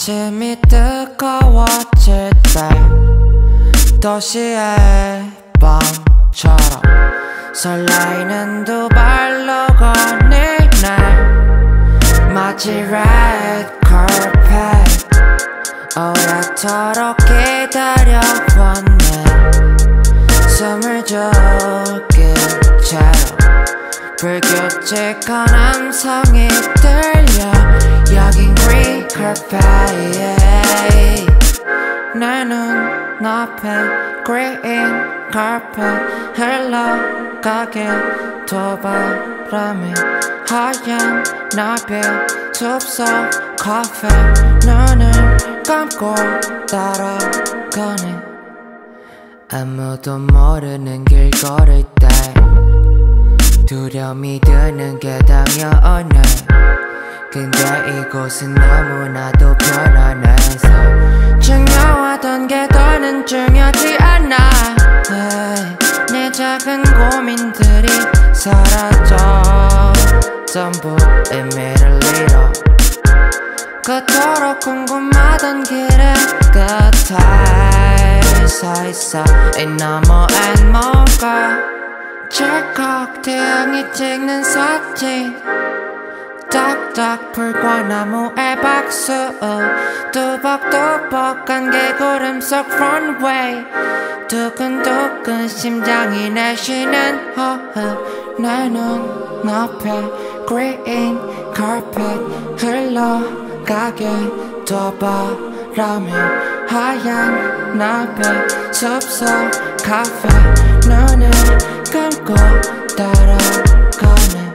아침이 뜨거워질 때 도시의 밤처럼 설레이는 두 발로 거니네 마치 red carpet 오래도록 기다려왔네 숨을 죽일 채로 불규칙한 함성이 내 눈앞에 green carpet 흘러가게 도바람이 하얀 나비 숲속 카페 눈을 감고 따라가네. 아무도 모르는 길 걸을 때 두려움이 드는 게 당연해 근데 이곳은 너무나도 편안해서 중요하던 게 더는 중요하지 않아. Hey, 내 작은 고민들이 사라져 전부 의미를 잃어 그토록 궁금하던 길의 끝에 서 있어. 이 너머엔 뭐가 찰칵 태양이 찍는 사진 짝짝 풀과 나무에 박수. 뚜벅뚜벅한 개구름 속 runway. 두근두근 심장이 내쉬는 호흡 내눈 앞에 green carpet 흘러가게 더 바람이 하얀 나비 숲속 카페 눈을 감고 따라가는